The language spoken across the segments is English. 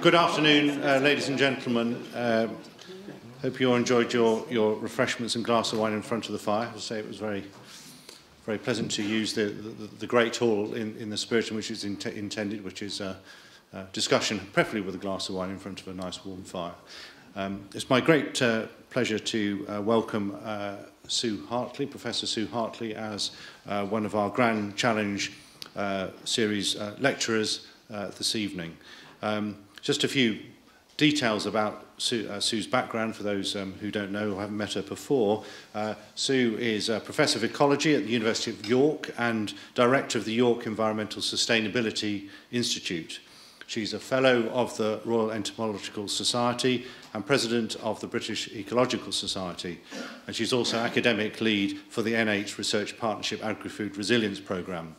Good afternoon, uh, ladies and gentlemen. Uh, hope you all enjoyed your, your refreshments and glass of wine in front of the fire. I say it was very, very pleasant to use the, the, the great hall in, in the spirit in which it's in intended, which is uh, uh, discussion, preferably with a glass of wine in front of a nice warm fire. Um, it's my great uh, pleasure to uh, welcome uh, Sue Hartley, Professor Sue Hartley, as uh, one of our Grand Challenge uh, series uh, lecturers uh, this evening. Um, just a few details about Sue, uh, Sue's background for those um, who don't know or haven't met her before. Uh, Sue is a Professor of Ecology at the University of York and Director of the York Environmental Sustainability Institute. She's a Fellow of the Royal Entomological Society and President of the British Ecological Society. And she's also Academic Lead for the N8 Research Partnership Agri-Food Resilience Programme.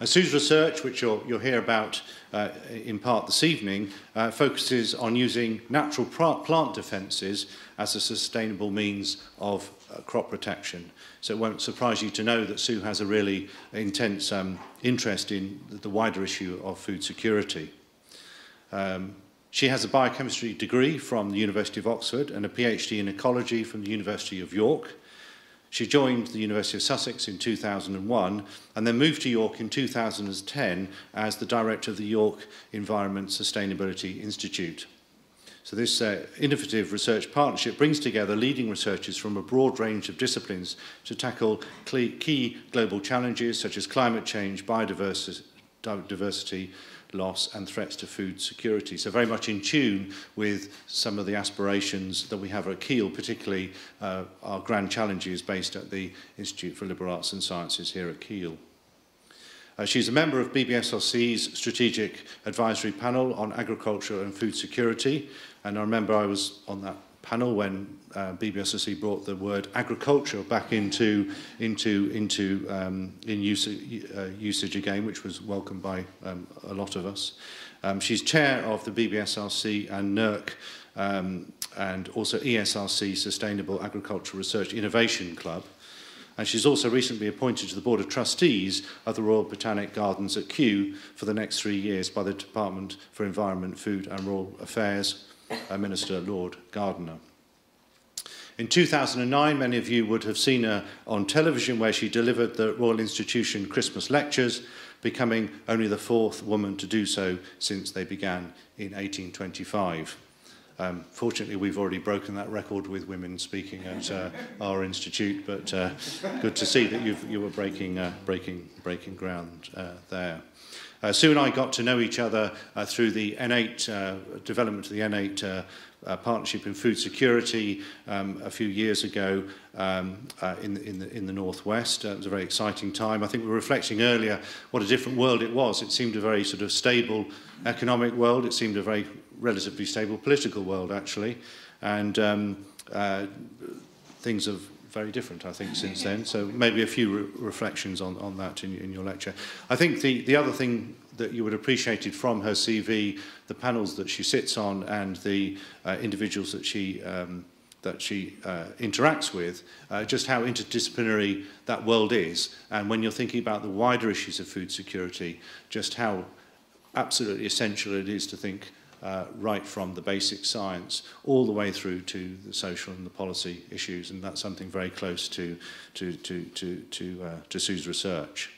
Uh, Sue's research, which you'll, you'll hear about uh, in part this evening, uh, focuses on using natural plant defences as a sustainable means of uh, crop protection. So it won't surprise you to know that Sue has a really intense um, interest in the wider issue of food security. Um, she has a biochemistry degree from the University of Oxford and a PhD in ecology from the University of York. She joined the University of Sussex in 2001 and then moved to York in 2010 as the director of the York Environment Sustainability Institute. So this uh, innovative research partnership brings together leading researchers from a broad range of disciplines to tackle key global challenges such as climate change, biodiversity, loss and threats to food security. So very much in tune with some of the aspirations that we have at Kiel, particularly uh, our grand challenges based at the Institute for Liberal Arts and Sciences here at Kiel. Uh, she's a member of BBSRC's Strategic Advisory Panel on Agriculture and Food Security, and I remember I was on that panel when uh, BBSRC brought the word agriculture back into into into um, in usage, uh, usage again, which was welcomed by um, a lot of us. Um, she's chair of the BBSRC and NERC um, and also ESRC Sustainable Agricultural Research Innovation Club. And she's also recently appointed to the Board of Trustees of the Royal Botanic Gardens at Kew for the next three years by the Department for Environment, Food and Rural Affairs, uh, Minister Lord Gardner. In 2009, many of you would have seen her on television where she delivered the Royal Institution Christmas lectures, becoming only the fourth woman to do so since they began in 1825. Um, fortunately, we've already broken that record with women speaking at uh, our institute, but uh, good to see that you've, you were breaking, uh, breaking, breaking ground uh, there. Uh, Sue and I got to know each other uh, through the N8 uh, development of the N8 uh, uh, partnership in food security um, a few years ago um, uh, in, in, the, in the northwest. Uh, it was a very exciting time. I think we were reflecting earlier what a different world it was. It seemed a very sort of stable economic world. It seemed a very relatively stable political world, actually. And um, uh, things have very different, I think, since then. So maybe a few re reflections on, on that in, in your lecture. I think the, the other thing that you would have appreciated from her CV, the panels that she sits on and the uh, individuals that she um, that she uh, interacts with, uh, just how interdisciplinary that world is. And when you're thinking about the wider issues of food security, just how absolutely essential it is to think uh, right from the basic science all the way through to the social and the policy issues, and that's something very close to, to, to, to, to, uh, to Sue's research.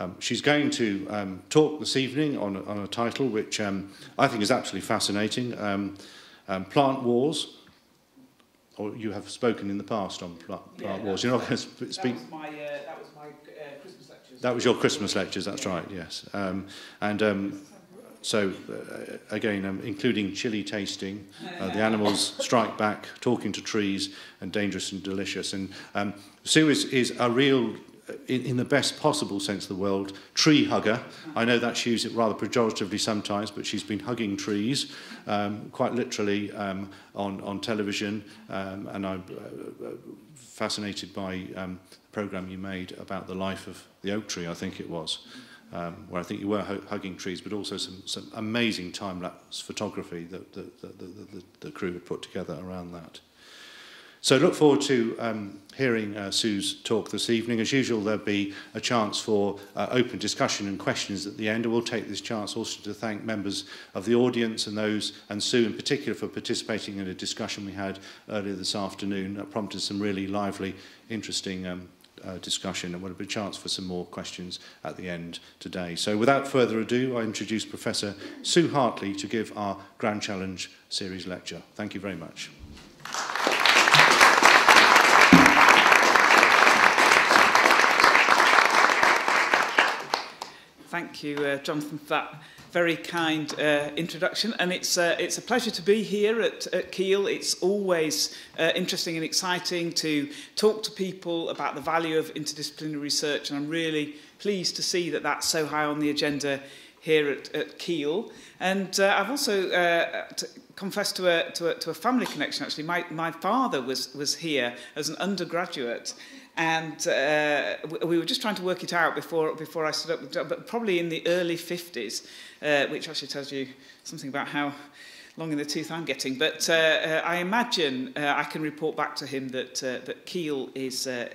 Um, she's going to um, talk this evening on, on a title which um, I think is absolutely fascinating, um, um, Plant Wars, or you have spoken in the past on plant, plant yeah, wars. You're not going to speak. That was my, uh, that was my uh, Christmas lectures. That was your Christmas lectures. That's yeah. right. Yes. Um, and um, so, uh, again, um, including chili tasting, uh, the animals strike back, talking to trees, and dangerous and delicious. And um, Sue is, is a real in, in the best possible sense of the word, tree hugger. I know that that's used rather pejoratively sometimes, but she's been hugging trees, um, quite literally, um, on, on television. Um, and I'm uh, uh, fascinated by um, the programme you made about the life of the oak tree, I think it was. Um, where I think you were hugging trees, but also some, some amazing time-lapse photography that the, the, the, the, crew had put together around that. So look forward to um, hearing uh, Sue's talk this evening. As usual, there'll be a chance for uh, open discussion and questions at the end. And we'll take this chance also to thank members of the audience and those, and Sue in particular, for participating in a discussion we had earlier this afternoon that prompted some really lively, interesting um, uh, discussion and what a chance for some more questions at the end today. So without further ado, I introduce Professor Sue Hartley to give our Grand Challenge series lecture. Thank you very much. thank you, uh, Jonathan, for that very kind uh, introduction. And it's, uh, it's a pleasure to be here at, at Kiel. It's always uh, interesting and exciting to talk to people about the value of interdisciplinary research. And I'm really pleased to see that that's so high on the agenda here at, at Kiel. And uh, I've also uh, confessed to a, to, a, to a family connection, actually. My, my father was, was here as an undergraduate and uh, we were just trying to work it out before before I stood up, job, but probably in the early 50s, uh, which actually tells you something about how long in the tooth I'm getting. But uh, uh, I imagine uh, I can report back to him that uh, that Kiel is. Uh,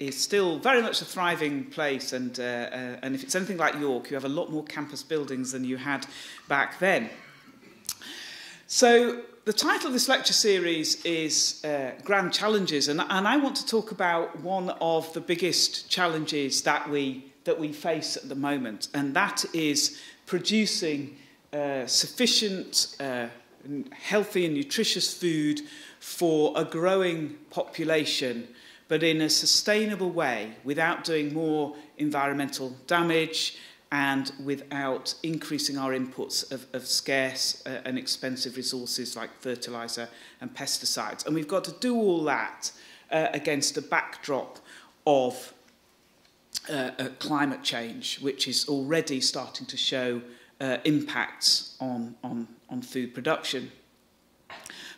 is still very much a thriving place and, uh, uh, and if it's anything like York, you have a lot more campus buildings than you had back then. So the title of this lecture series is uh, Grand Challenges, and, and I want to talk about one of the biggest challenges that we, that we face at the moment, and that is producing uh, sufficient, uh, healthy and nutritious food for a growing population, but in a sustainable way without doing more environmental damage, and without increasing our inputs of, of scarce uh, and expensive resources like fertilizer and pesticides. And we've got to do all that uh, against a backdrop of uh, uh, climate change, which is already starting to show uh, impacts on, on, on food production.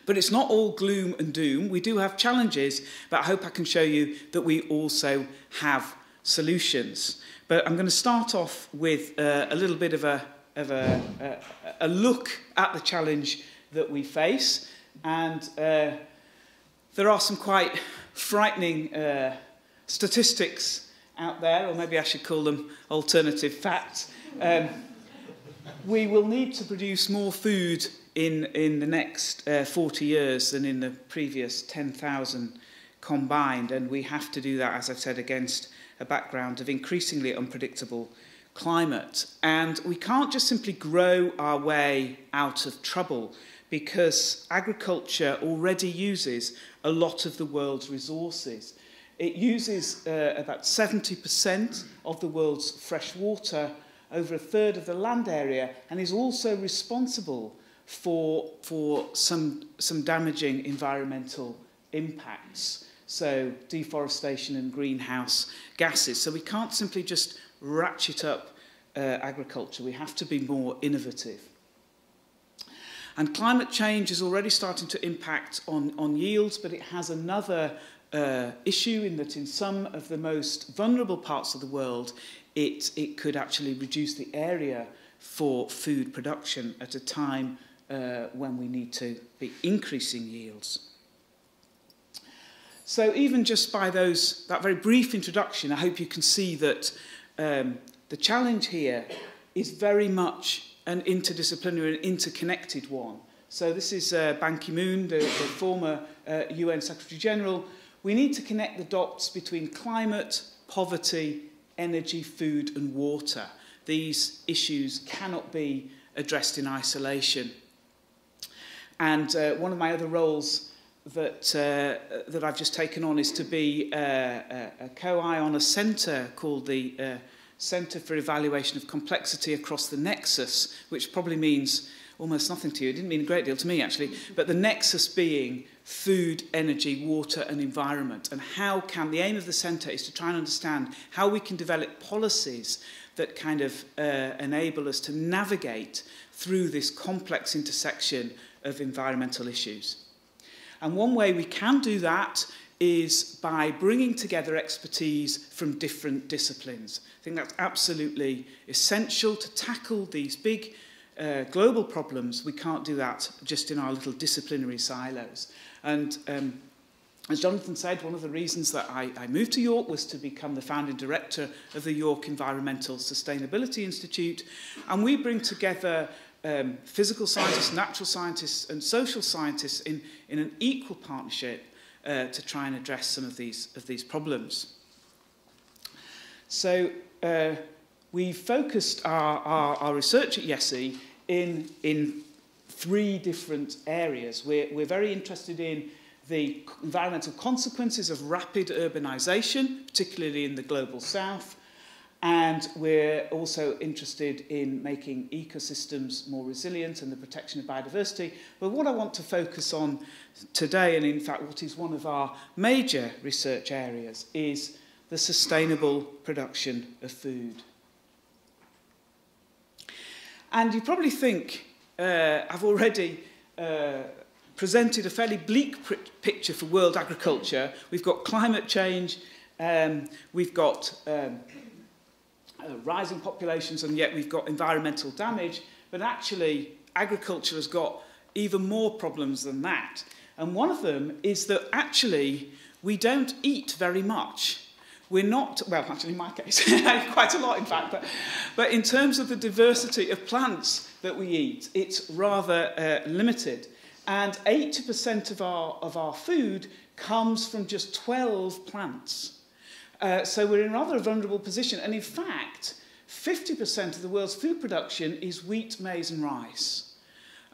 But it's not all gloom and doom. We do have challenges, but I hope I can show you that we also have solutions. But I'm going to start off with uh, a little bit of a, of a, a, a look at the challenge that we face. And uh, there are some quite frightening uh, statistics out there, or maybe I should call them alternative facts. Um, we will need to produce more food in, in the next uh, 40 years than in the previous 10,000 combined, and we have to do that, as I've said, against a background of increasingly unpredictable climate. And we can't just simply grow our way out of trouble because agriculture already uses a lot of the world's resources. It uses uh, about 70% of the world's fresh water, over a third of the land area, and is also responsible for, for some, some damaging environmental impacts so deforestation and greenhouse gases. So we can't simply just ratchet up uh, agriculture. We have to be more innovative. And climate change is already starting to impact on, on yields, but it has another uh, issue in that in some of the most vulnerable parts of the world, it, it could actually reduce the area for food production at a time uh, when we need to be increasing yields. So even just by those, that very brief introduction, I hope you can see that um, the challenge here is very much an interdisciplinary and interconnected one. So this is uh, Ban Ki-moon, the, the former uh, UN Secretary General. We need to connect the dots between climate, poverty, energy, food and water. These issues cannot be addressed in isolation. And uh, one of my other roles that, uh, that I've just taken on is to be uh, a, a Co-I on a centre called the uh, Centre for Evaluation of Complexity Across the Nexus, which probably means almost nothing to you. It didn't mean a great deal to me, actually. But the nexus being food, energy, water and environment. And how can, the aim of the centre is to try and understand how we can develop policies that kind of uh, enable us to navigate through this complex intersection of environmental issues. And one way we can do that is by bringing together expertise from different disciplines. I think that's absolutely essential to tackle these big uh, global problems. We can't do that just in our little disciplinary silos. And um, as Jonathan said, one of the reasons that I, I moved to York was to become the founding director of the York Environmental Sustainability Institute. And we bring together um, physical scientists, natural scientists, and social scientists in, in an equal partnership uh, to try and address some of these, of these problems. So uh, we focused our, our, our research at YESI in, in three different areas. We're, we're very interested in the environmental consequences of rapid urbanisation, particularly in the global south. And we're also interested in making ecosystems more resilient and the protection of biodiversity. But what I want to focus on today, and in fact what is one of our major research areas, is the sustainable production of food. And you probably think uh, I've already uh, presented a fairly bleak picture for world agriculture. We've got climate change, um, we've got um, uh, rising populations, and yet we've got environmental damage. But actually, agriculture has got even more problems than that. And one of them is that actually we don't eat very much. We're not, well, actually, in my case, quite a lot, in fact, but, but in terms of the diversity of plants that we eat, it's rather uh, limited. And 80% of our, of our food comes from just 12 plants. Uh, so we're in rather a vulnerable position. And in fact, 50% of the world's food production is wheat, maize and rice.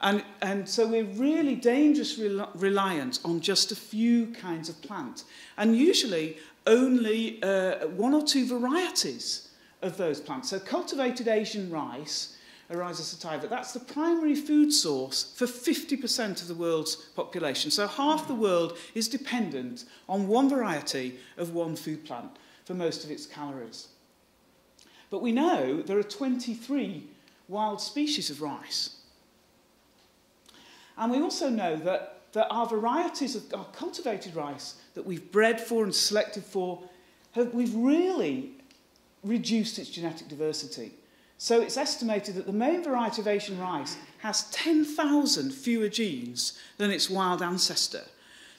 And, and so we're really dangerously rel reliant on just a few kinds of plant. And usually only uh, one or two varieties of those plants. So cultivated Asian rice Oryza sativa. That's the primary food source for 50% of the world's population. So half the world is dependent on one variety of one food plant for most of its calories. But we know there are 23 wild species of rice. And we also know that, that our varieties of our cultivated rice that we've bred for and selected for, have, we've really reduced its genetic diversity. So it's estimated that the main variety of Asian rice has 10,000 fewer genes than its wild ancestor.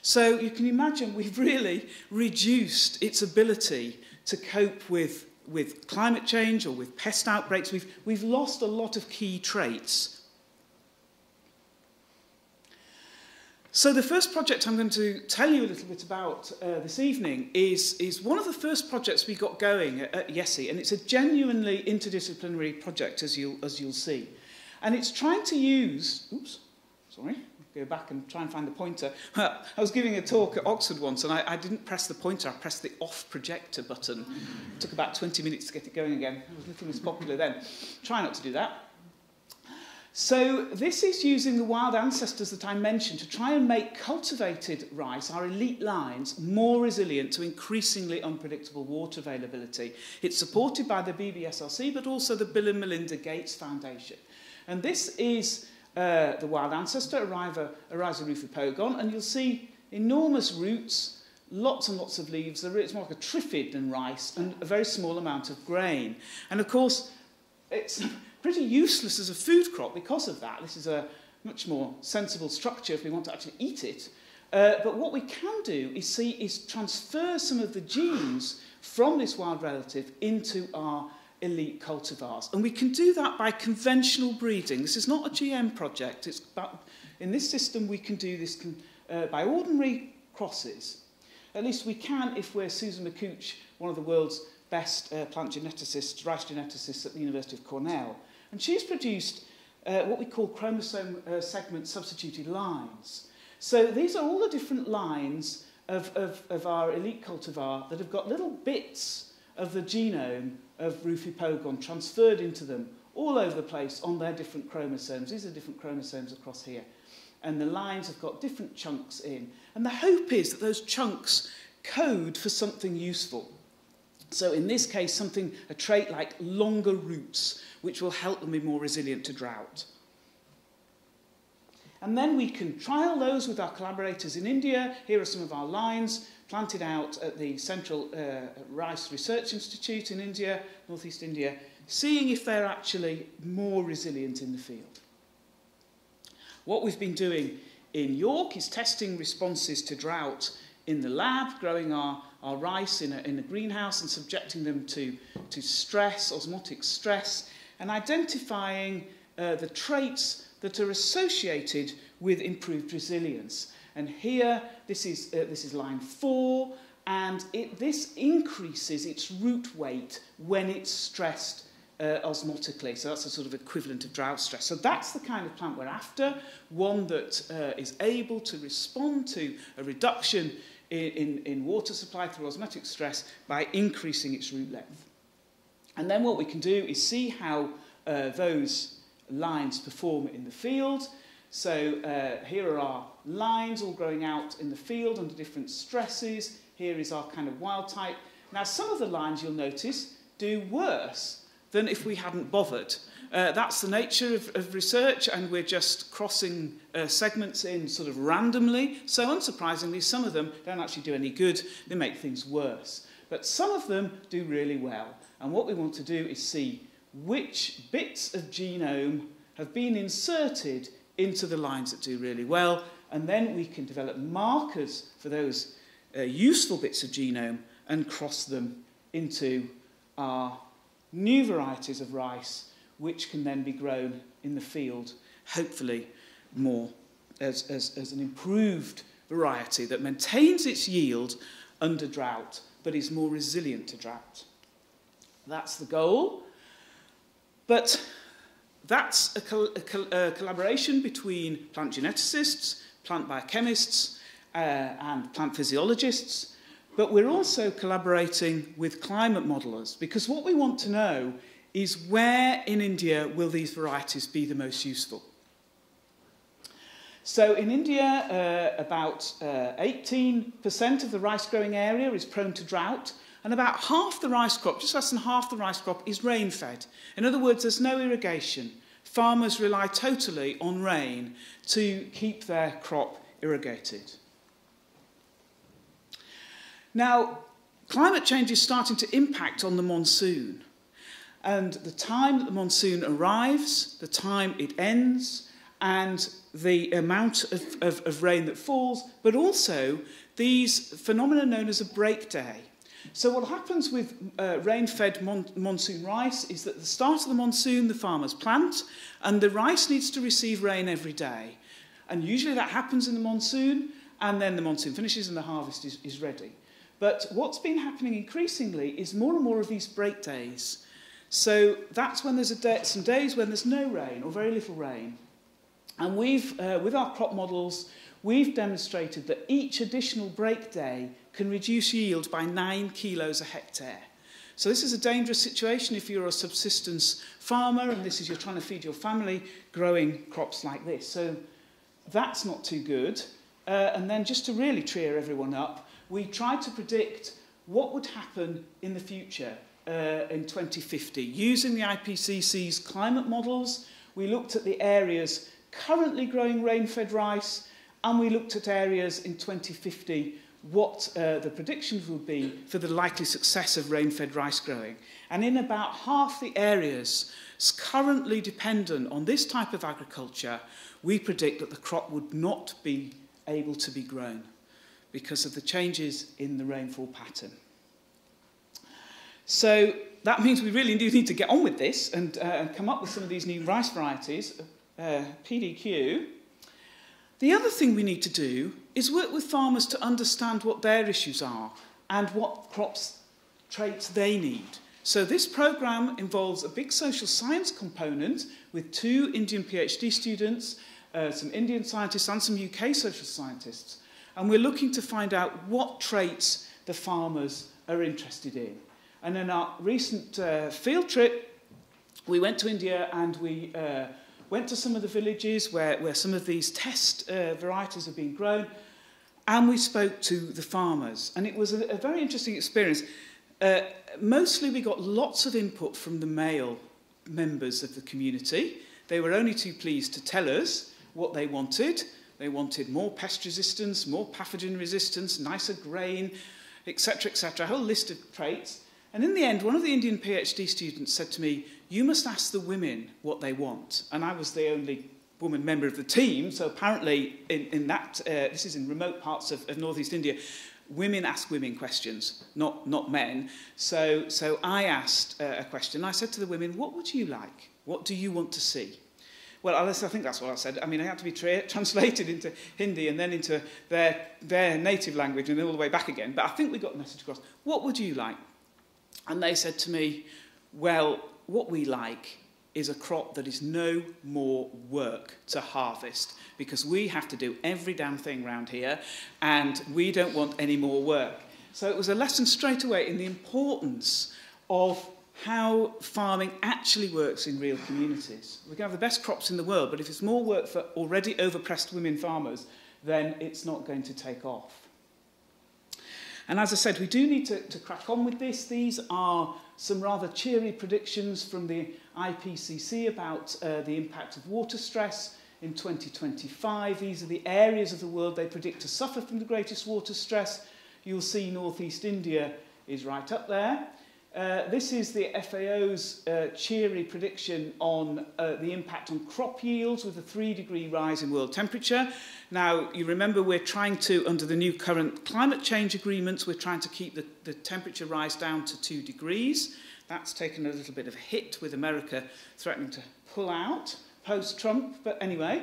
So you can imagine we've really reduced its ability to cope with, with climate change or with pest outbreaks. We've, we've lost a lot of key traits So the first project I'm going to tell you a little bit about uh, this evening is, is one of the first projects we got going at, at YESI, and it's a genuinely interdisciplinary project, as you'll, as you'll see. And it's trying to use... Oops, sorry. Go back and try and find the pointer. I was giving a talk at Oxford once, and I, I didn't press the pointer. I pressed the off projector button. It took about 20 minutes to get it going again. It was nothing as popular then. Try not to do that. So this is using the wild ancestors that I mentioned to try and make cultivated rice, our elite lines, more resilient to increasingly unpredictable water availability. It's supported by the BBSRC, but also the Bill and Melinda Gates Foundation. And this is uh, the wild ancestor, Oryza, Oryza rufipogon, and you'll see enormous roots, lots and lots of leaves. It's more like a triffid than rice, and a very small amount of grain. And of course, it's pretty useless as a food crop because of that. This is a much more sensible structure if we want to actually eat it. Uh, but what we can do is see is transfer some of the genes from this wild relative into our elite cultivars. And we can do that by conventional breeding. This is not a GM project. It's about, in this system, we can do this con, uh, by ordinary crosses. At least we can if we're Susan McCouch, one of the world's best uh, plant geneticists, rice geneticists at the University of Cornell. And she's produced uh, what we call chromosome uh, segment substituted lines. So these are all the different lines of, of, of our elite cultivar that have got little bits of the genome of Rufipogon transferred into them all over the place on their different chromosomes. These are different chromosomes across here. And the lines have got different chunks in. And the hope is that those chunks code for something useful. So in this case, something, a trait like longer roots, which will help them be more resilient to drought. And then we can trial those with our collaborators in India. Here are some of our lines planted out at the Central uh, Rice Research Institute in India, Northeast India, seeing if they're actually more resilient in the field. What we've been doing in York is testing responses to drought in the lab, growing our, our rice in a, in a greenhouse and subjecting them to, to stress, osmotic stress, and identifying uh, the traits that are associated with improved resilience. And here, this is, uh, this is line four, and it, this increases its root weight when it's stressed uh, osmotically. So that's a sort of equivalent of drought stress. So that's the kind of plant we're after, one that uh, is able to respond to a reduction in, in, water supply through osmotic stress by increasing its root length. And then what we can do is see how uh, those lines perform in the field. So uh, here are our lines all growing out in the field under different stresses. Here is our kind of wild type. Now, some of the lines you'll notice do worse than if we hadn't bothered. Uh, that's the nature of, of research, and we're just crossing uh, segments in sort of randomly. So, unsurprisingly, some of them don't actually do any good, they make things worse. But some of them do really well. And what we want to do is see which bits of genome have been inserted into the lines that do really well, and then we can develop markers for those uh, useful bits of genome and cross them into our new varieties of rice, which can then be grown in the field, hopefully more as, as, as an improved variety that maintains its yield under drought, but is more resilient to drought. That's the goal. But that's a, col a, col a collaboration between plant geneticists, plant biochemists, uh, and plant physiologists. But we're also collaborating with climate modelers because what we want to know is where in India will these varieties be the most useful. So in India, uh, about 18% uh, of the rice growing area is prone to drought, and about half the rice crop, just less than half the rice crop, is rain fed. In other words, there's no irrigation. Farmers rely totally on rain to keep their crop irrigated. Now, climate change is starting to impact on the monsoon. And the time that the monsoon arrives, the time it ends, and the amount of, of, of rain that falls, but also these phenomena known as a break day. So what happens with uh, rain-fed mon monsoon rice is that at the start of the monsoon, the farmers plant, and the rice needs to receive rain every day. And usually that happens in the monsoon, and then the monsoon finishes and the harvest is, is ready. But what's been happening increasingly is more and more of these break days. So that's when there's a day, some days when there's no rain or very little rain. And we've, uh, with our crop models, we've demonstrated that each additional break day can reduce yield by 9 kilos a hectare. So this is a dangerous situation if you're a subsistence farmer and this is you're trying to feed your family growing crops like this. So that's not too good. Uh, and then just to really cheer everyone up, we tried to predict what would happen in the future uh, in 2050. Using the IPCC's climate models, we looked at the areas currently growing rain-fed rice, and we looked at areas in 2050 what uh, the predictions would be for the likely success of rain-fed rice growing. And in about half the areas currently dependent on this type of agriculture, we predict that the crop would not be able to be grown because of the changes in the rainfall pattern. So that means we really do need to get on with this and uh, come up with some of these new rice varieties, uh, PDQ, the other thing we need to do is work with farmers to understand what their issues are and what crops traits they need. So this programme involves a big social science component with two Indian PhD students, uh, some Indian scientists and some UK social scientists. And we're looking to find out what traits the farmers are interested in. And in our recent uh, field trip, we went to India and we uh, went to some of the villages where, where some of these test uh, varieties have been grown, and we spoke to the farmers. And it was a, a very interesting experience. Uh, mostly we got lots of input from the male members of the community. They were only too pleased to tell us what they wanted. They wanted more pest resistance, more pathogen resistance, nicer grain, etc., etc., a whole list of traits. And in the end, one of the Indian PhD students said to me, you must ask the women what they want. And I was the only woman member of the team, so apparently in, in that, uh, this is in remote parts of, of northeast India, women ask women questions, not, not men. So, so I asked uh, a question. I said to the women, what would you like? What do you want to see? Well, I think that's what I said. I mean, I had to be tra- translated into Hindi and then into their, their native language and then all the way back again. But I think we got the message across. What would you like? And they said to me, well, what we like is a crop that is no more work to harvest because we have to do every damn thing around here and we don't want any more work. So it was a lesson straight away in the importance of how farming actually works in real communities. We can have the best crops in the world, but if it's more work for already overpressed women farmers, then it's not going to take off. And as I said, we do need to, to crack on with this. These are some rather cheery predictions from the IPCC about uh, the impact of water stress in 2025. These are the areas of the world they predict to suffer from the greatest water stress. You'll see northeast India is right up there. Uh, this is the FAO's uh, cheery prediction on uh, the impact on crop yields with a three degree rise in world temperature. Now, you remember we're trying to, under the new current climate change agreements, we're trying to keep the, the temperature rise down to two degrees. That's taken a little bit of a hit with America threatening to pull out post Trump, but anyway.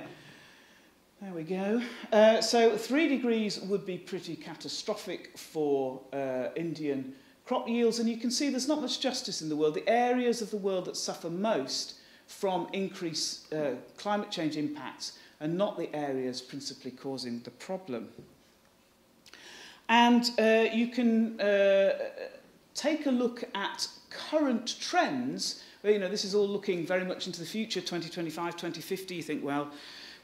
There we go. Uh, so, three degrees would be pretty catastrophic for uh, Indian crop yields, and you can see there's not much justice in the world. The areas of the world that suffer most from increased uh, climate change impacts are not the areas principally causing the problem. And uh, you can uh, take a look at current trends. Well, you know, this is all looking very much into the future, 2025, 2050. You think, well,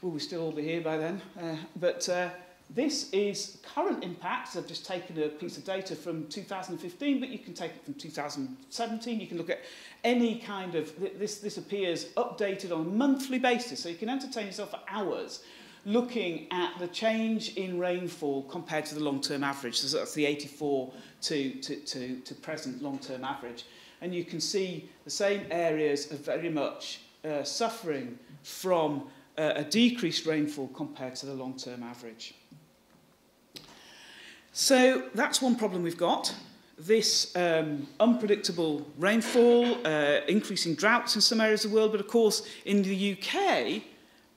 will we still all be here by then? Uh, but uh, this is current impacts. I've just taken a piece of data from 2015, but you can take it from 2017. You can look at any kind of, this, this appears updated on a monthly basis, so you can entertain yourself for hours looking at the change in rainfall compared to the long-term average. So that's the 84 to, to, to, to present long-term average. And you can see the same areas are very much uh, suffering from uh, a decreased rainfall compared to the long-term average. So that's one problem we've got. This um, unpredictable rainfall, uh, increasing droughts in some areas of the world, but of course in the UK,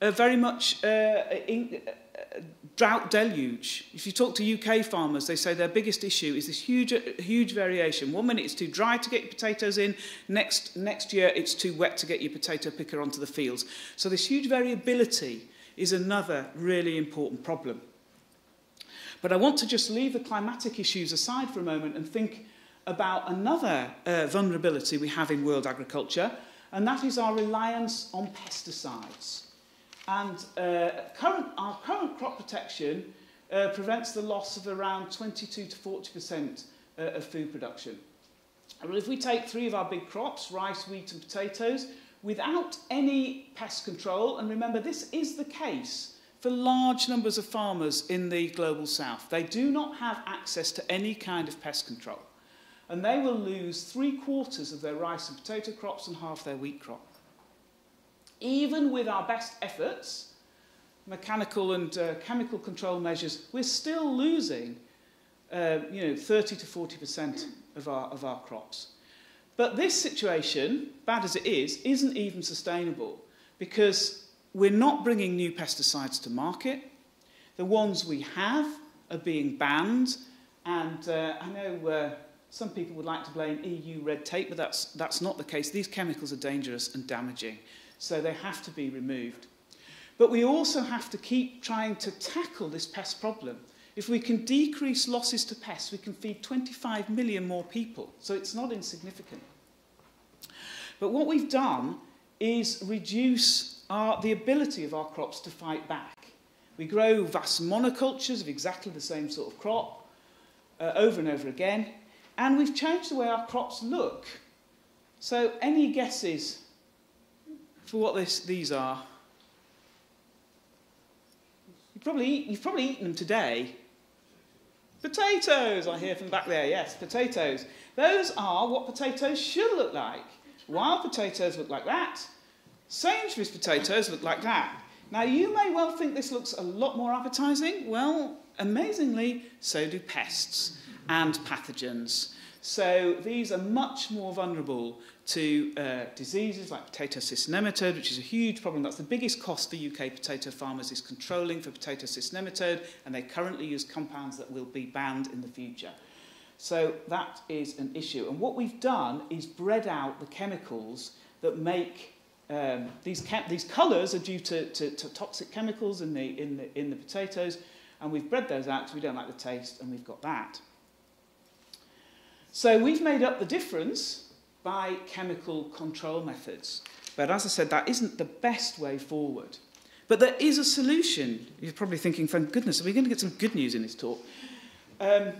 uh, very much uh, in, uh, drought deluge. If you talk to UK farmers, they say their biggest issue is this huge, huge variation. One minute it's too dry to get your potatoes in, next, next year it's too wet to get your potato picker onto the fields. So this huge variability is another really important problem. But I want to just leave the climatic issues aside for a moment and think about another uh, vulnerability we have in world agriculture, and that is our reliance on pesticides. And uh, current, our current crop protection uh, prevents the loss of around 22 to 40% uh, of food production. And if we take three of our big crops, rice, wheat and potatoes, without any pest control, and remember this is the case for large numbers of farmers in the global south. They do not have access to any kind of pest control. And they will lose three quarters of their rice and potato crops and half their wheat crop. Even with our best efforts, mechanical and uh, chemical control measures, we're still losing uh, you know, 30 to 40% of our, of our crops. But this situation, bad as it is, isn't even sustainable because we're not bringing new pesticides to market. The ones we have are being banned. And uh, I know uh, some people would like to blame EU red tape, but that's, that's not the case. These chemicals are dangerous and damaging, so they have to be removed. But we also have to keep trying to tackle this pest problem. If we can decrease losses to pests, we can feed 25 million more people, so it's not insignificant. But what we've done is reduce are the ability of our crops to fight back. We grow vast monocultures of exactly the same sort of crop uh, over and over again, and we've changed the way our crops look. So, any guesses for what this, these are? You've probably, you've probably eaten them today. Potatoes, I hear from back there, yes, potatoes. Those are what potatoes should look like. Wild potatoes look like that. Sainsbury's potatoes look like that. Now, you may well think this looks a lot more appetising. Well, amazingly, so do pests and pathogens. So these are much more vulnerable to uh, diseases like potato cyst nematode, which is a huge problem. That's the biggest cost for UK potato farmers is controlling for potato cyst nematode, and they currently use compounds that will be banned in the future. So that is an issue. And what we've done is bred out the chemicals that make um, these, these colours are due to, to, to toxic chemicals in the, in, the, in the potatoes, and we've bred those out because we don't like the taste, and we've got that. So we've made up the difference by chemical control methods. But as I said, that isn't the best way forward. But there is a solution. You're probably thinking, thank goodness, are we going to get some good news in this talk? Um,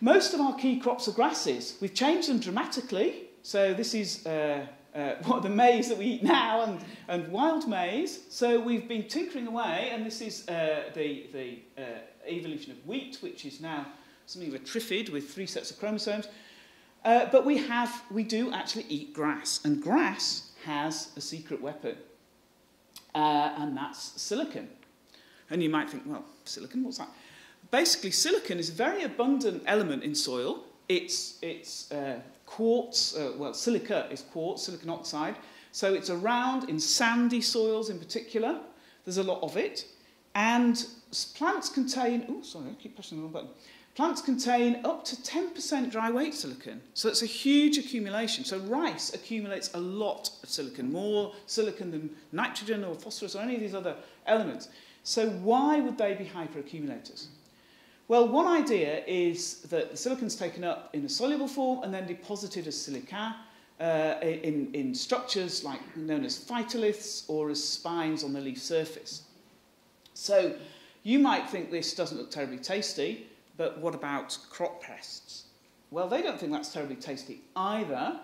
most of our key crops are grasses. We've changed them dramatically. So this is uh, uh, what the maize that we eat now and, and wild maize. So we've been tinkering away, and this is uh, the, the uh, evolution of wheat, which is now something of a triffid with three sets of chromosomes. Uh, but we have, we do actually eat grass, and grass has a secret weapon, uh, and that's silicon. And you might think, well, silicon, what's that? Basically, silicon is a very abundant element in soil. It's, it's uh, quartz, uh, well, silica is quartz, silicon oxide. So it's around in sandy soils in particular. There's a lot of it. And plants contain, oh, sorry, I keep pushing the wrong button. Plants contain up to 10% dry weight silicon. So it's a huge accumulation. So rice accumulates a lot of silicon, more silicon than nitrogen or phosphorus or any of these other elements. So why would they be hyperaccumulators? Well, one idea is that the silicon's taken up in a soluble form and then deposited as silica uh, in, in structures like known as phytoliths or as spines on the leaf surface. So you might think this doesn't look terribly tasty, but what about crop pests? Well, they don't think that's terribly tasty either.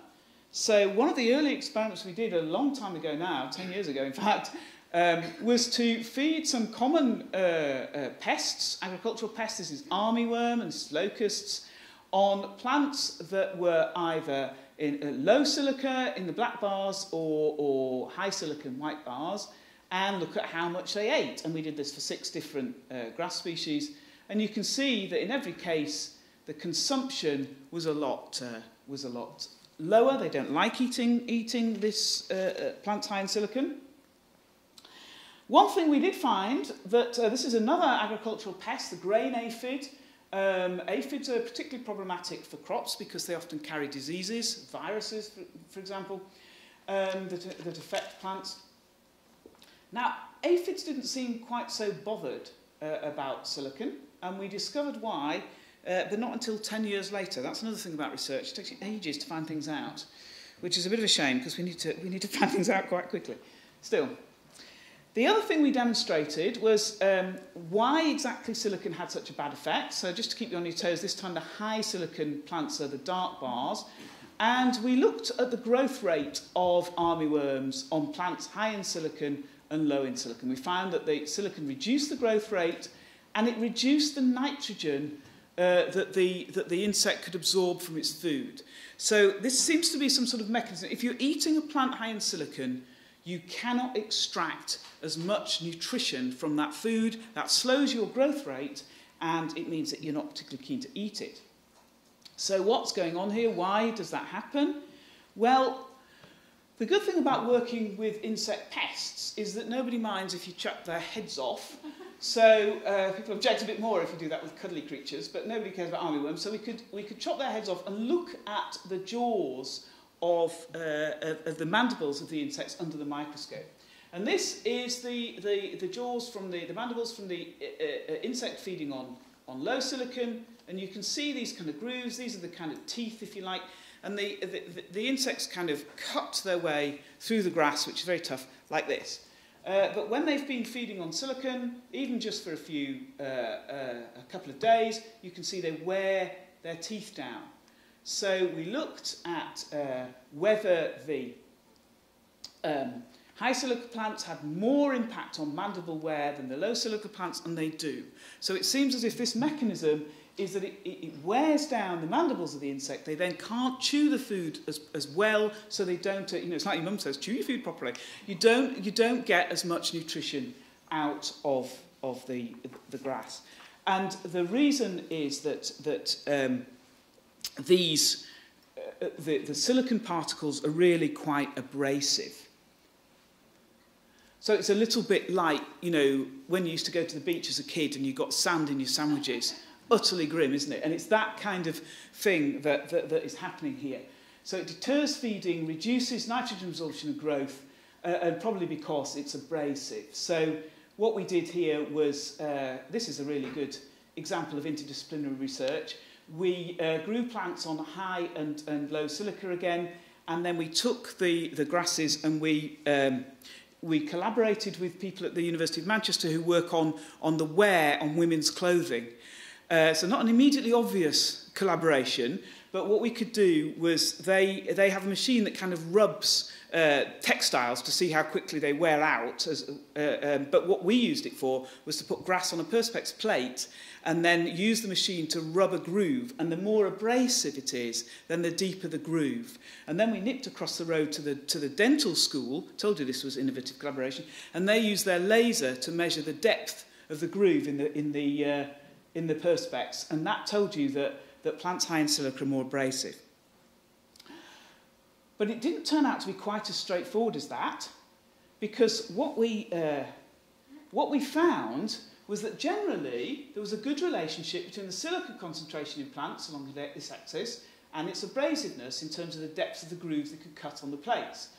So one of the early experiments we did a long time ago now, 10 years ago in fact, um, was to feed some common uh, uh, pests, agricultural pests, this is armyworm and locusts, on plants that were either in uh, low silica in the black bars or, or high silicon white bars, and look at how much they ate. And we did this for six different uh, grass species. And you can see that in every case, the consumption was a lot, uh, was a lot lower. They don't like eating, eating this uh, uh, plant high in silicon. One thing we did find that uh, this is another agricultural pest, the grain aphid. Um, aphids are particularly problematic for crops because they often carry diseases, viruses, for, for example, um, that, that affect plants. Now, aphids didn't seem quite so bothered uh, about silicon and we discovered why, uh, but not until 10 years later. That's another thing about research. It takes ages to find things out, which is a bit of a shame because we need to, we need to find things out quite quickly. Still, the other thing we demonstrated was um, why exactly silicon had such a bad effect. So just to keep you on your toes, this time the high silicon plants are the dark bars. And we looked at the growth rate of armyworms on plants high in silicon and low in silicon. We found that the silicon reduced the growth rate and it reduced the nitrogen uh, that, the, that the insect could absorb from its food. So this seems to be some sort of mechanism. If you're eating a plant high in silicon, you cannot extract as much nutrition from that food. That slows your growth rate, and it means that you're not particularly keen to eat it. So what's going on here? Why does that happen? Well, the good thing about working with insect pests is that nobody minds if you chuck their heads off so uh, people object a bit more if you do that with cuddly creatures, but nobody cares about armyworms. So we could, we could chop their heads off and look at the jaws of, uh, of the mandibles of the insects under the microscope. And this is the, the, the jaws from the, the mandibles from the uh, uh, insect feeding on, on low silicon. And you can see these kind of grooves. These are the kind of teeth, if you like. And the, the, the insects kind of cut their way through the grass, which is very tough, like this. Uh, but when they've been feeding on silicon, even just for a few, uh, uh, a couple of days, you can see they wear their teeth down. So we looked at uh, whether the um, high silica plants had more impact on mandible wear than the low silica plants, and they do. So it seems as if this mechanism is that it, it, wears down the mandibles of the insect. They then can't chew the food as, as well, so they don't, uh, you know, it's like your mum says, chew your food properly. You don't, you don't get as much nutrition out of, of the, the grass. And the reason is that, that um, these, uh, the, the silicon particles are really quite abrasive. So it's a little bit like, you know, when you used to go to the beach as a kid and you got sand in your sandwiches. Utterly grim, isn't it? And it's that kind of thing that, that, that is happening here. So it deters feeding, reduces nitrogen absorption and growth, uh, and probably because it's abrasive. So what we did here was, uh, this is a really good example of interdisciplinary research. we uh, grew plants on high and, and low silica again, and then we took the, the grasses and we, um, we collaborated with people at the University of Manchester who work on, on the wear on women's clothing. Uh, so not an immediately obvious collaboration, but what we could do was they, they have a machine that kind of rubs uh, textiles to see how quickly they wear out. As, uh, um, but what we used it for was to put grass on a Perspex plate and then use the machine to rub a groove. And the more abrasive it is, then the deeper the groove. And then we nipped across the road to the, to the dental school, told you this was innovative collaboration, and they used their laser to measure the depth of the groove in the, in the, uh, in the Perspex. And that told you that, that plants high in silica are more abrasive. But it didn't turn out to be quite as straightforward as that, because what we, uh, what we found was that generally there was a good relationship between the silica concentration in plants along this axis and its abrasiveness in terms of the depth of the grooves that could cut on the plates.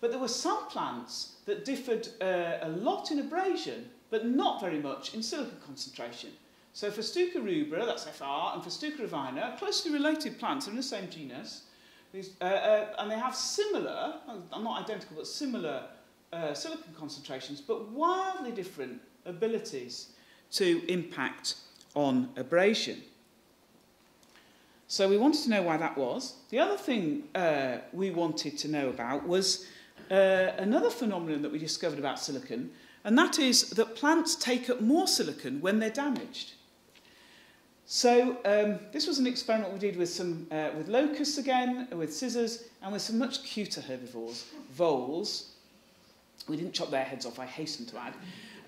But there were some plants that differed uh, a lot in abrasion, but not very much in silica concentration. So Festuca rubra, that's FR, and Festuca ovina, closely related plants, are in the same genus, uh, uh, and they have similar, not identical, but similar uh, silicon concentrations, but wildly different abilities to impact on abrasion. So we wanted to know why that was. The other thing uh, we wanted to know about was uh, another phenomenon that we discovered about silicon, and that is that plants take up more silicon when they're damaged. So um, this was an experiment we did with some uh, with locusts again, with scissors, and with some much cuter herbivores, voles. We didn't chop their heads off, I hasten to add.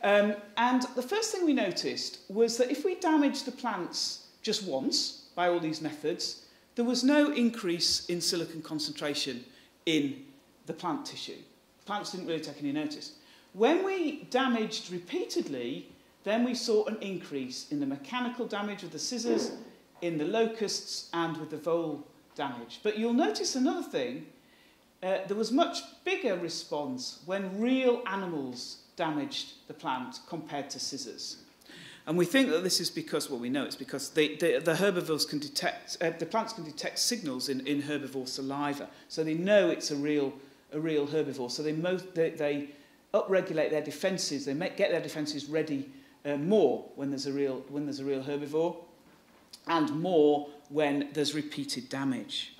Um, and the first thing we noticed was that if we damaged the plants just once by all these methods, there was no increase in silicon concentration in the plant tissue. Plants didn't really take any notice. When we damaged repeatedly, then we saw an increase in the mechanical damage of the scissors, in the locusts, and with the vole damage. But you'll notice another thing. Uh, there was much bigger response when real animals damaged the plant compared to scissors. And we think that this is because, well, we know it's because they, they, the herbivores can detect, uh, the plants can detect signals in, in herbivore saliva. So they know it's a real, a real herbivore. So they, they, they upregulate their defenses, they make, get their defenses ready uh, more when there's, a real, when there's a real herbivore, and more when there's repeated damage.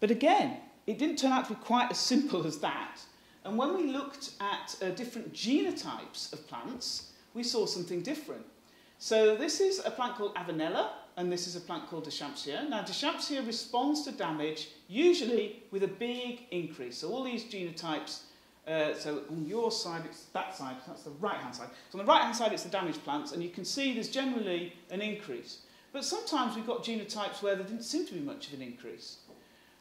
But again, it didn't turn out to be quite as simple as that. And when we looked at uh, different genotypes of plants, we saw something different. So this is a plant called Avenella, and this is a plant called Deschampsia. Now, Deschampsia responds to damage usually with a big increase. So all these genotypes uh, so on your side, it's that side, that's the right-hand side. So on the right-hand side, it's the damaged plants, and you can see there's generally an increase. But sometimes we've got genotypes where there didn't seem to be much of an increase.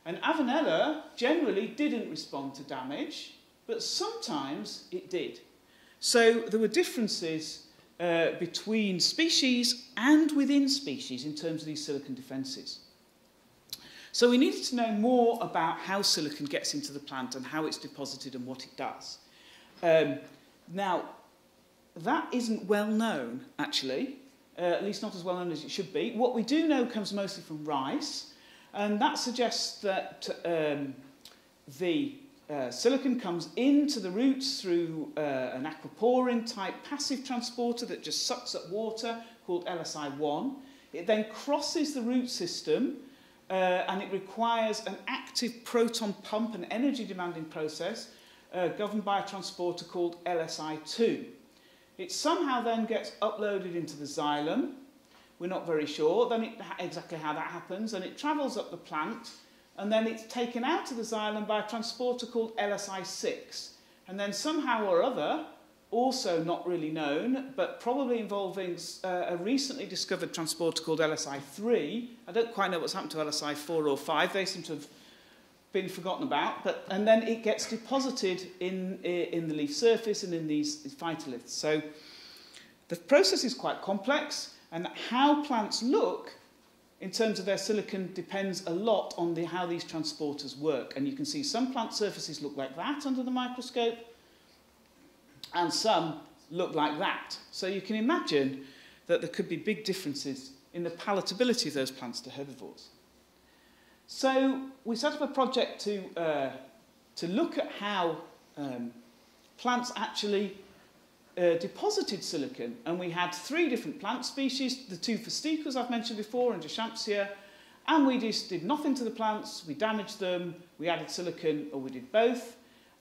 And Avenella generally didn't respond to damage, but sometimes it did. So there were differences uh, between species and within species in terms of these silicon defences. So we needed to know more about how silicon gets into the plant and how it's deposited and what it does. Um, now, that isn't well known, actually, uh, at least not as well known as it should be. What we do know comes mostly from rice, and that suggests that um, the uh, silicon comes into the roots through uh, an aquaporin type passive transporter that just sucks up water called LSI1. It then crosses the root system uh, and it requires an active proton pump, an energy demanding process, uh, governed by a transporter called LSI2. It somehow then gets uploaded into the xylem. We're not very sure then it, exactly how that happens, and it travels up the plant, and then it's taken out of the xylem by a transporter called LSI6. And then somehow or other, also not really known, but probably involving uh, a recently discovered transporter called LSI-3. I don't quite know what's happened to LSI-4 or 5. They seem to have been forgotten about. But, and then it gets deposited in, in the leaf surface and in these phytoliths. So the process is quite complex, and how plants look in terms of their silicon depends a lot on the, how these transporters work. And you can see some plant surfaces look like that under the microscope, and some look like that. So you can imagine that there could be big differences in the palatability of those plants to herbivores. So we set up a project to, uh, to look at how um, plants actually uh, deposited silicon, and we had three different plant species, the two Festucas I've mentioned before, and Deschampsia, and we just did nothing to the plants, we damaged them, we added silicon, or we did both,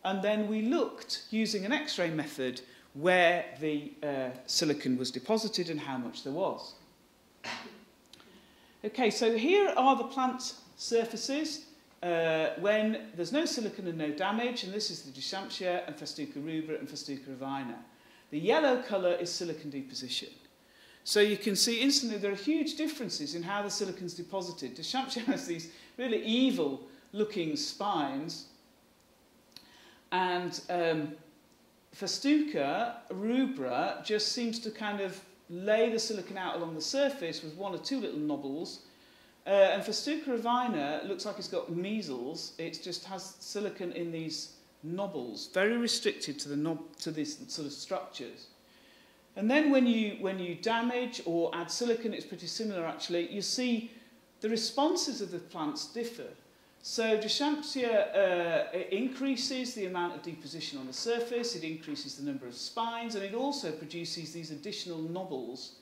and then we looked using an X-ray method where the uh, silicon was deposited and how much there was. Okay, so here are the plant surfaces uh, when there's no silicon and no damage, and this is the Deschampsia and Festuca rubra and Festuca ovina. The yellow colour is silicon deposition. So you can see instantly there are huge differences in how the silicon's deposited. Deschampsia has these really evil looking spines, and um, Festuca rubra just seems to kind of lay the silicon out along the surface with one or two little knobbles, Uh, and Festuca ovina, it looks like it's got measles. It just has silicon in these knobbles, very restricted to the knob to these sort of structures. And then when you when you damage or add silicon, it's pretty similar actually. You see the responses of the plants differ. So Deschampsia uh, increases the amount of deposition on the surface, it increases the number of spines, and it also produces these additional knobbles.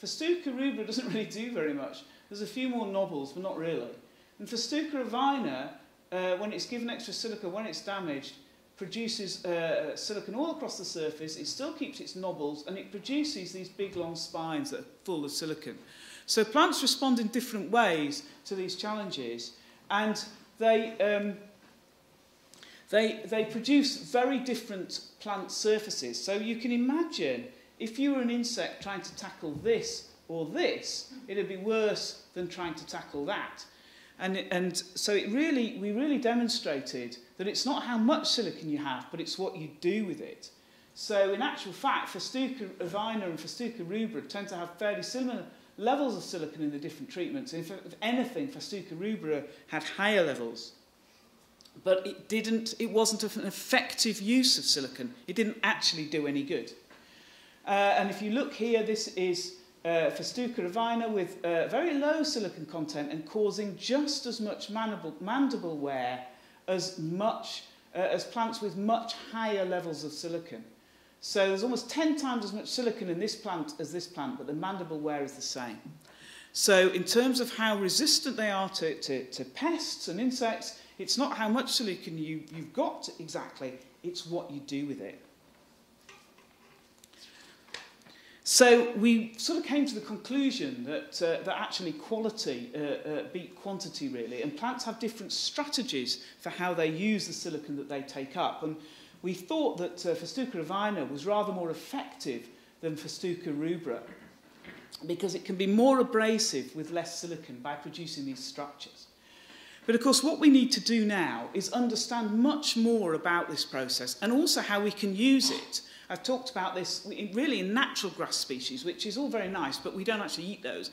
Festuca rubra doesn't really do very much. There's a few more knobbles, but not really. And Festuca ovina, uh, when it's given extra silica, when it's damaged, produces uh, silicon all across the surface, it still keeps its knobbles, and it produces these big long spines that are full of silicon. So plants respond in different ways to these challenges, and they, um, they, they produce very different plant surfaces. So you can imagine if you were an insect trying to tackle this or this, it'd be worse than trying to tackle that. And, and so it really, we really demonstrated that it's not how much silicon you have, but it's what you do with it. So in actual fact, Festuca ovina and Festuca rubra tend to have fairly similar levels of silicon in the different treatments. If, if anything, Festuca rubra had higher levels. But it, didn't, it wasn't an effective use of silicon. It didn't actually do any good. Uh, and if you look here, this is uh, Festuca ovina with uh, very low silicon content and causing just as much mandible, mandible wear as, much, uh, as plants with much higher levels of silicon. So there's almost 10 times as much silicon in this plant as this plant, but the mandible wear is the same. So in terms of how resistant they are to, to, to pests and insects, it's not how much silicon you, you've got exactly, it's what you do with it. So we sort of came to the conclusion that, uh, that actually quality uh, uh, beat quantity really, and plants have different strategies for how they use the silicon that they take up. And we thought that uh, Festuca ovina was rather more effective than Festuca rubra because it can be more abrasive with less silicon by producing these structures. But of course, what we need to do now is understand much more about this process and also how we can use it I've talked about this really in natural grass species, which is all very nice, but we don't actually eat those.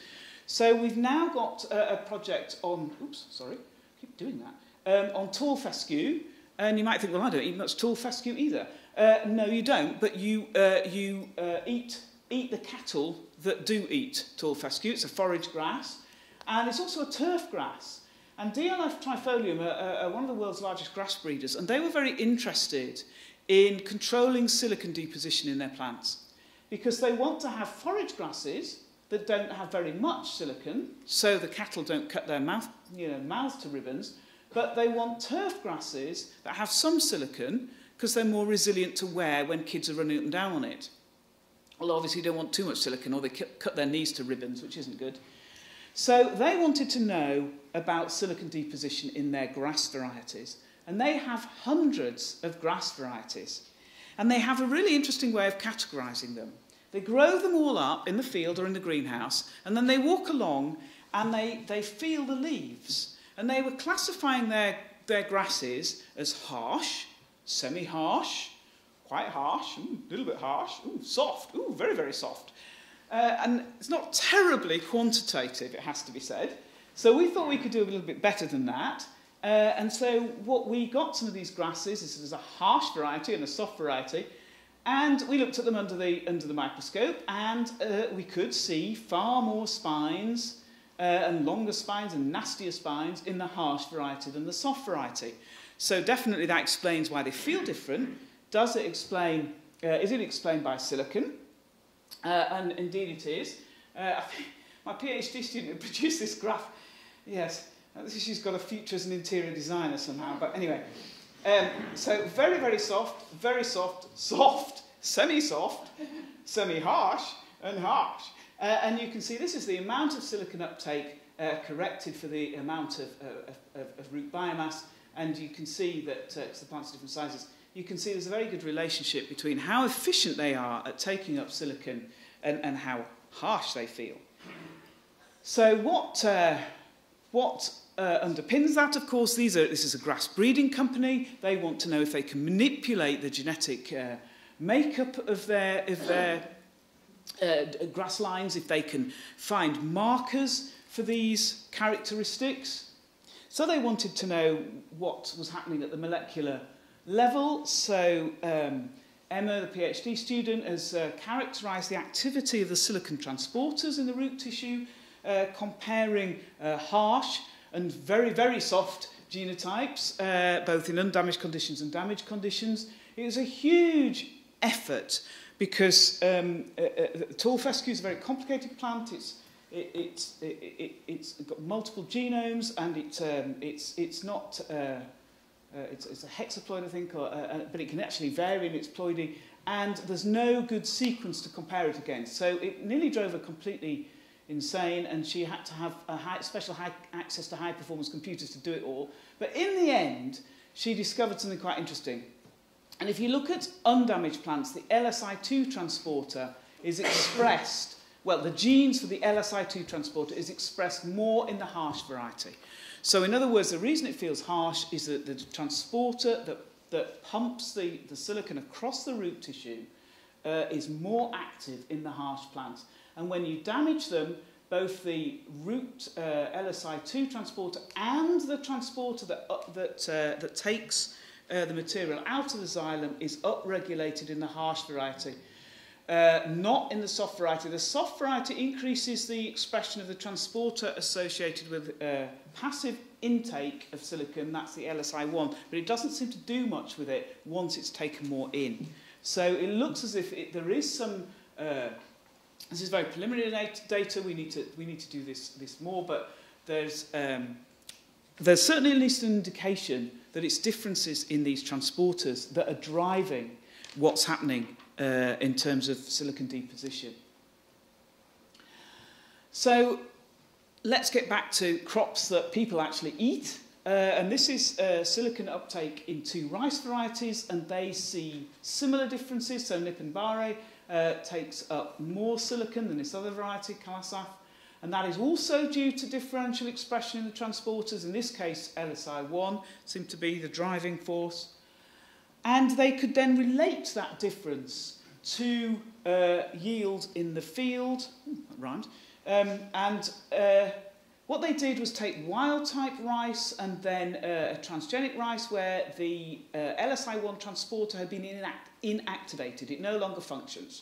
So we've now got a, a project on, oops, sorry, keep doing that, um, on tall fescue. And you might think, well, I don't eat much tall fescue either. Uh, no, you don't, but you, uh, you uh, eat, eat the cattle that do eat tall fescue. It's a forage grass, and it's also a turf grass. And DLF trifolium are, are one of the world's largest grass breeders, and they were very interested in controlling silicon deposition in their plants because they want to have forage grasses that don't have very much silicon, so the cattle don't cut their mouth, you know, mouths to ribbons, but they want turf grasses that have some silicon because they're more resilient to wear when kids are running up and down on it. Well, obviously, don't want too much silicon or they cut their knees to ribbons, which isn't good. So they wanted to know about silicon deposition in their grass varieties. And they have hundreds of grass varieties. And they have a really interesting way of categorizing them. They grow them all up in the field or in the greenhouse, and then they walk along and they, they feel the leaves. And they were classifying their, their grasses as harsh, semi harsh, quite harsh, a little bit harsh, ooh, soft, ooh, very, very soft. Uh, and it's not terribly quantitative, it has to be said. So we thought we could do a little bit better than that. Uh, and so what we got some of these grasses, is a harsh variety and a soft variety, and we looked at them under the, under the microscope and uh, we could see far more spines uh, and longer spines and nastier spines in the harsh variety than the soft variety. So definitely that explains why they feel different. Does it explain, uh, is it explained by silicon? Uh, and indeed it is. Uh, my PhD student produced this graph. Yes, she's got a future as an interior designer somehow. But anyway, um, so very, very soft, very soft, soft, semi-soft, semi-harsh, and harsh. Uh, and you can see this is the amount of silicon uptake uh, corrected for the amount of, uh, of, of root biomass. And you can see that, uh, the plants are different sizes, you can see there's a very good relationship between how efficient they are at taking up silicon and, and how harsh they feel. So what, uh, what uh, underpins that, of course, these are, this is a grass breeding company. They want to know if they can manipulate the genetic uh, makeup of their, of their Uh, uh, grass lines, if they can find markers for these characteristics. So they wanted to know what was happening at the molecular level. So um, Emma, the PhD student, has uh, characterized the activity of the silicon transporters in the root tissue, uh, comparing uh, harsh and very, very soft genotypes, uh, both in undamaged conditions and damaged conditions. It was a huge effort because um, uh, uh, tall fescue is a very complicated plant. It's, it, it's, it, it, it's got multiple genomes and it, um, it's, it's not... Uh, uh, it's, it's a hexaploid, I think, or, uh, uh, but it can actually vary in its ploidy, and there's no good sequence to compare it against. So it nearly drove her completely insane, and she had to have a high, special high, access to high-performance computers to do it all. But in the end, she discovered something quite interesting. And if you look at undamaged plants, the LSI2 transporter is expressed, well, the genes for the LSI2 transporter is expressed more in the harsh variety. So in other words, the reason it feels harsh is that the transporter that, that pumps the, the silicon across the root tissue uh, is more active in the harsh plants. And when you damage them, both the root uh, LSI2 transporter and the transporter that, uh, that, uh, that takes uh, the material out of the xylem is upregulated in the harsh variety. Uh, not in the soft variety. The soft variety increases the expression of the transporter associated with uh, passive intake of silicon, that's the LSI1, but it doesn't seem to do much with it once it's taken more in. So it looks as if it, there is some, uh, this is very preliminary data, we need to, we need to do this, this more, but there's, um, there's certainly at least an indication that it's differences in these transporters that are driving what's happening uh, in terms of silicon deposition. So let's get back to crops that people actually eat. Uh, and this is uh, silicon uptake in two rice varieties, and they see similar differences. So Nipponbare uh, takes up more silicon than this other variety, Kasalath. And that is also due to differential expression in the transporters. In this case, LSI1 seemed to be the driving force. And they could then relate that difference to uh, yield in the field, Ooh, that rhymed, um, and uh, what they did was take wild type rice and then uh, a transgenic rice where the uh, LSI1 transporter had been inact inactivated. It no longer functions.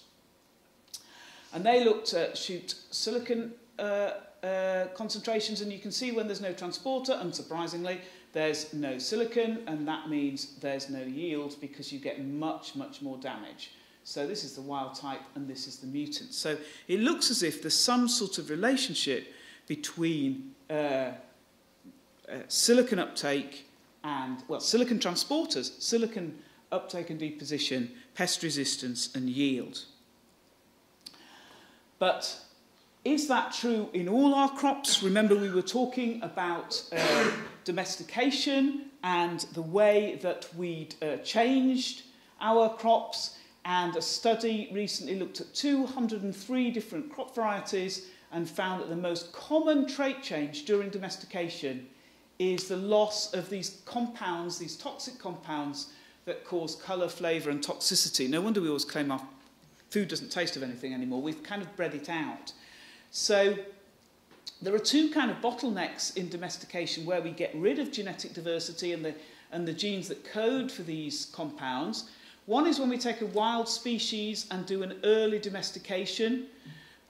And they looked at shoot silicon uh, uh, concentrations and you can see when there's no transporter, unsurprisingly, there's no silicon and that means there's no yield because you get much, much more damage. So this is the wild type and this is the mutant. So it looks as if there's some sort of relationship between uh, uh, silicon uptake and, well, silicon transporters, silicon uptake and deposition, pest resistance and yield. But is that true in all our crops? Remember we were talking about uh, domestication and the way that we'd uh, changed our crops. And a study recently looked at 203 different crop varieties and found that the most common trait change during domestication is the loss of these compounds, these toxic compounds that cause colour, flavour and toxicity. No wonder we always claim our food doesn't taste of anything anymore. We've kind of bred it out. So there are two kind of bottlenecks in domestication where we get rid of genetic diversity and the, and the genes that code for these compounds. One is when we take a wild species and do an early domestication.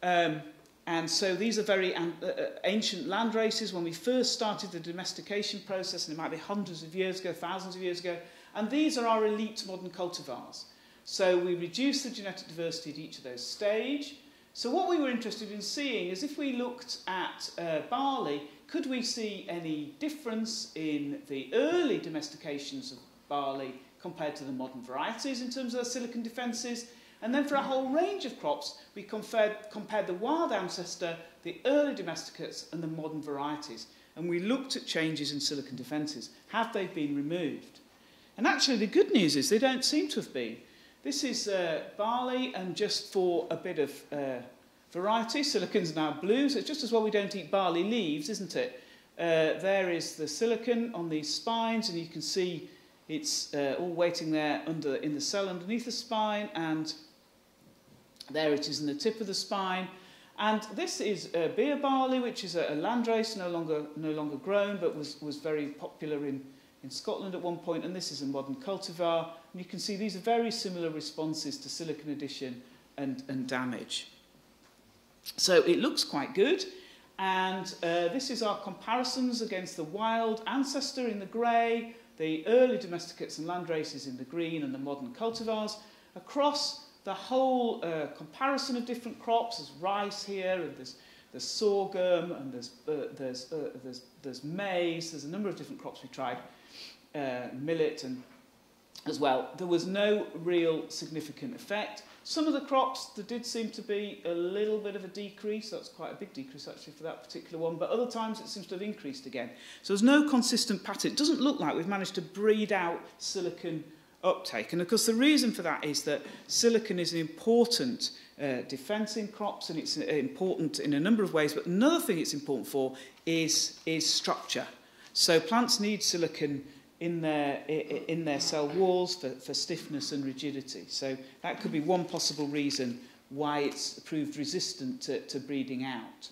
Um, and so these are very uh, uh, ancient land races. When we first started the domestication process, and it might be hundreds of years ago, thousands of years ago, and these are our elite modern cultivars. So we reduce the genetic diversity at each of those stage. So what we were interested in seeing is if we looked at uh, barley, could we see any difference in the early domestications of barley compared to the modern varieties in terms of silicon defences? And then for a whole range of crops, we compared, compared the wild ancestor, the early domesticates, and the modern varieties. And we looked at changes in silicon defences. Have they been removed? And actually, the good news is they don't seem to have been. This is uh, barley, and just for a bit of uh, variety, silicon's now blue, so it's just as well we don't eat barley leaves, isn't it? Uh, there is the silicon on these spines, and you can see it's uh, all waiting there under in the cell underneath the spine, and there it is in the tip of the spine. And this is uh, bere barley, which is a, a landrace, no longer, no longer grown, but was, was very popular in, in Scotland at one. And this is a modern cultivar. And you can see these are very similar responses to silicon addition and, and damage. So it looks quite good. And uh, this is our comparisons against the wild ancestor in the grey, the early domesticates and landraces in the green, and the modern cultivars across the whole uh, comparison of different crops. There's rice here, and there's, there's sorghum, and there's, uh, there's, uh, there's, there's maize. There's a number of different crops we tried, uh, millet and as well. There was no real significant effect. Some of the crops, there did seem to be a little bit of a decrease. That's quite a big decrease, actually, for that particular one. But other times, it seems to have increased again. So there's no consistent pattern. It doesn't look like we've managed to breed out silicon uptake. And of course, the reason for that is that silicon is an important uh, defense in crops and it's uh, important in a number of ways. But another thing it's important for is, is structure. So plants need silicon in their, in their cell walls for, for stiffness and rigidity. So that could be one possible reason why it's proved resistant to, to breeding out.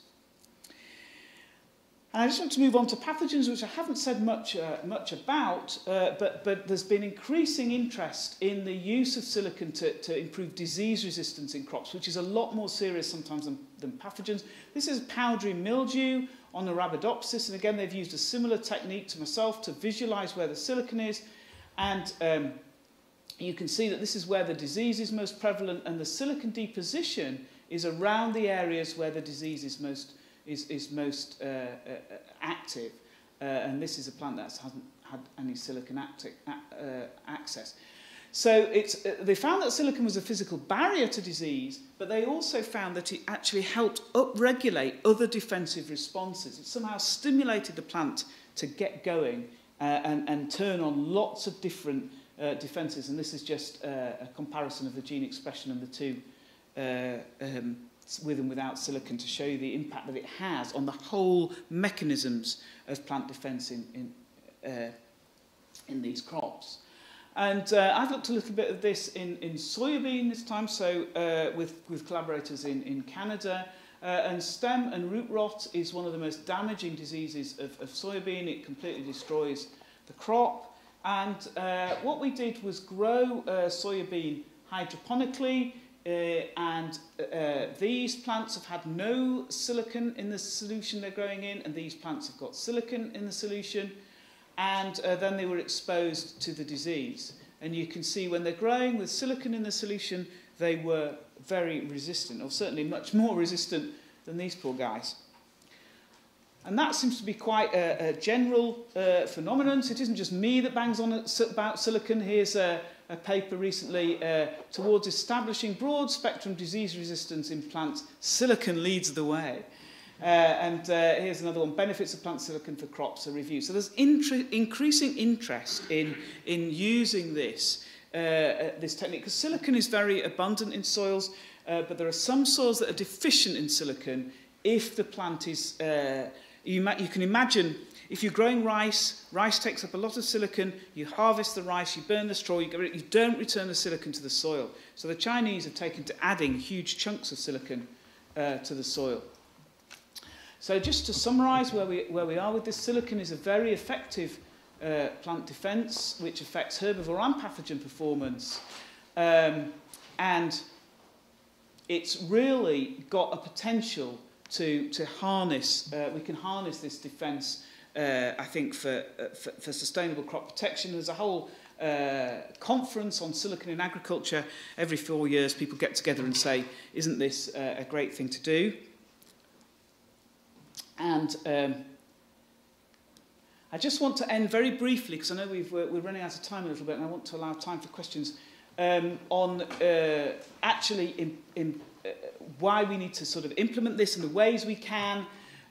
And I just want to move on to pathogens, which I haven't said much, uh, much about, uh, but, but there's been increasing interest in the use of silicon to, to improve disease resistance in crops, which is a lot more serious sometimes than, than pathogens. This is powdery mildew on the Arabidopsis, and again, they've used a similar technique to myself to visualize where the silicon is. And um, you can see that this is where the disease is most prevalent, and the silicon deposition is around the areas where the disease is most is, is most uh, uh, active. Uh, and this is a plant that hasn't had any silicon uh, access. So uh, they found that silicon was a physical barrier to disease, but they also found that it actually helped upregulate other defensive responses. It somehow stimulated the plant to get going uh, and, and turn on lots of different uh, defenses. And this is just uh, a comparison of the gene expression and the two uh, um, with and without silicon to show you the impact that it has on the whole mechanisms of plant defense in, in, uh, in these crops. And uh, I've looked a little bit at this in, in soybean this time, so uh, with, with collaborators in, in Canada. Uh, and stem and root rot is one of the most damaging diseases of, of soybean. It completely destroys the crop. And uh, what we did was grow uh, soybean hydroponically Uh, and uh, these plants have had no silicon in the solution they're growing in, and these plants have got silicon in the solution, and uh, then they were exposed to the disease. And you can see when they're growing with silicon in the solution, they were very resistant, or certainly much more resistant than these poor guys. And that seems to be quite a, a general uh, phenomenon. So it isn't just me that bangs on about silicon. Here's a, a paper recently uh, towards establishing broad spectrum disease resistance in plants. Silicon leads the way. Uh, and uh, here's another one, benefits of plant silicon for crops, a review. So there's increasing interest in, in using this uh, uh, this technique because silicon is very abundant in soils, uh, but there are some soils that are deficient in silicon if the plant is, uh, you, you can imagine if you're growing rice, rice takes up a lot of silicon, you harvest the rice, you burn the straw, you, you don't return the silicon to the soil. So the Chinese have taken to adding huge chunks of silicon uh, to the soil. So just to summarise where we, where we are with this, silicon is a very effective uh, plant defence which affects herbivore and pathogen performance. Um, and it's really got a potential to, to harness, uh, we can harness this defence, uh, I think, for, uh, for, for sustainable crop protection. There's a whole uh, conference on silicon in agriculture. Every four years, people get together and say, isn't this uh, a great thing to do? And um, I just want to end very briefly, because I know we've, we're running out of time a little bit, and I want to allow time for questions, um, on uh, actually in, in, uh, why we need to sort of implement this in the ways we can.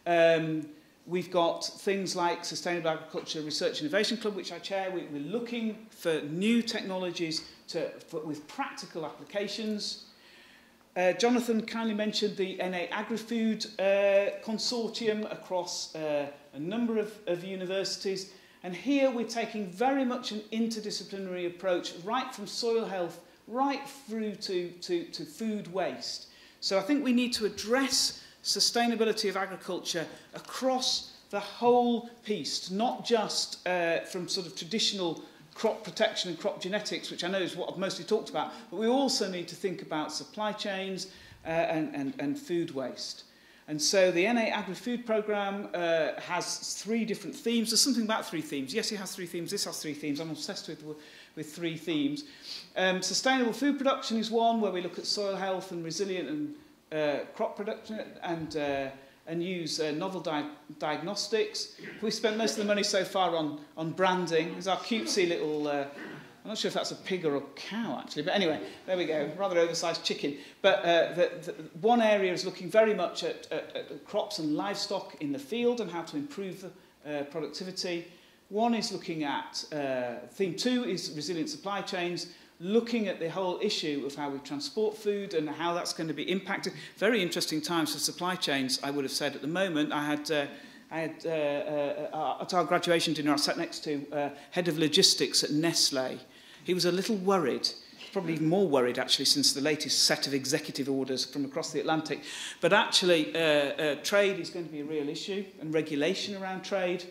Um, we've got things like Sustainable Agriculture Research Innovation Club, which I chair. We, we're looking for new technologies to, for, with practical applications. Uh, Jonathan kindly mentioned the N8 AgriFood uh, Consortium across uh, a number of, of universities. And here we're taking very much an interdisciplinary approach, right from soil health right through to, to, to food waste. So I think we need to address sustainability of agriculture across the whole piece, not just uh, from sort of traditional crop protection and crop genetics, which I know is what I've mostly talked about, but we also need to think about supply chains uh, and, and, and food waste. And so the N8 Agri-Food Programme uh, has three different themes. There's something about three themes. Yes, it has three themes. This has three themes. I'm obsessed with, with three themes. Um, sustainable food production is one where we look at soil health and resilient and uh, crop production and uh, and use uh, novel di diagnostics. We spent most of the money so far on, on branding. There's our cutesy little, uh, I'm not sure if that's a pig or a cow actually, but anyway, there we go, rather oversized chicken. But uh, the, the, one area is looking very much at, at, at crops and livestock in the field and how to improve uh, productivity. One is looking at, uh, theme two is resilient supply chains, looking at the whole issue of how we transport food and how that's going to be impacted. Very interesting times for supply chains, I would have said at the moment. I had, uh, I had uh, uh, at our graduation dinner, I sat next to uh, head of logistics at Nestle. He was a little worried probably even more worried actually since the latest set of executive orders from across the Atlantic. But actually, uh, uh, trade is going to be a real issue and regulation around trade.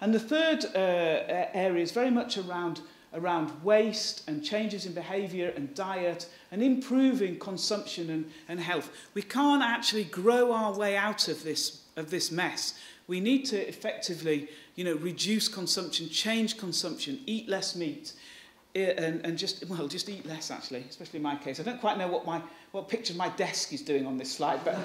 And the third uh, area is very much around around waste and changes in behaviour and diet and improving consumption and, and health. We can't actually grow our way out of this, of this mess. We need to effectively you know, reduce consumption, change consumption, eat less meat, eh, and, and just, well, just eat less actually, especially in my case. I don't quite know what, my, what picture my desk is doing on this slide, but,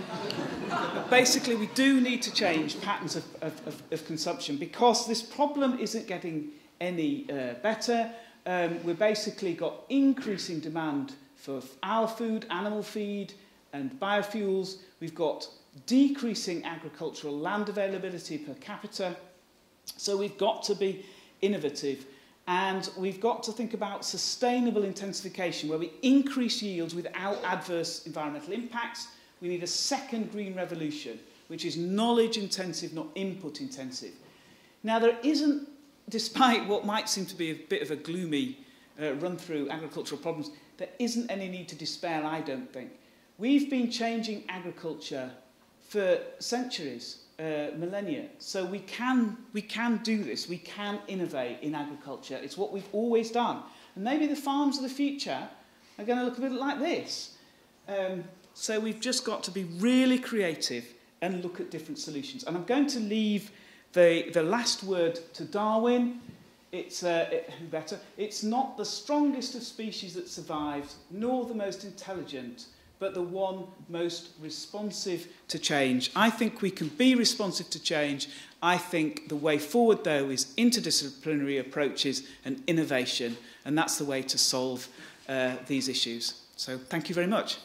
but basically we do need to change patterns of, of, of, of consumption because this problem isn't getting any uh, better. Um, we've basically got increasing demand for our food, animal feed, and biofuels. We've got decreasing agricultural land availability per capita. So we've got to be innovative. And we've got to think about sustainable intensification, where we increase yields without adverse environmental impacts. We need a second green revolution, which is knowledge intensive, not input intensive. Now, there isn't despite what might seem to be a bit of a gloomy uh, run through agricultural problems, there isn't any need to despair, I don't think. We've been changing agriculture for centuries, uh, millennia. So we can, we can do this. We can innovate in agriculture. It's what we've always done. And maybe the farms of the future are going to look a bit like this. Um, so we've just got to be really creative and look at different solutions. And I'm going to leave the, the last word to Darwin, it's, uh, it, who better? It's not the strongest of species that survived, nor the most intelligent, but the one most responsive to change. I think we can be responsive to change. I think the way forward, though, is interdisciplinary approaches and innovation, and that's the way to solve uh, these issues. So thank you very much.